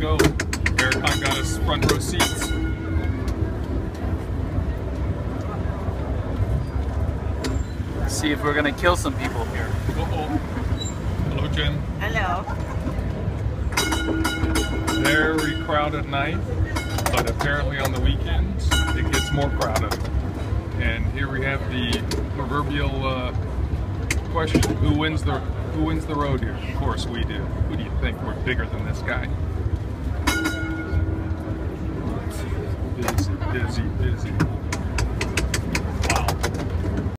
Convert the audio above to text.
go. Aircon got us front row seats. See if we're gonna kill some people here. Uh-oh. Hello, Jen. Hello. Very crowded night, but apparently on the weekends it gets more crowded. And here we have the proverbial uh, question: Who wins the Who wins the road here? Of course, we do. Who do you think? We're bigger than this guy. Busy, busy, busy.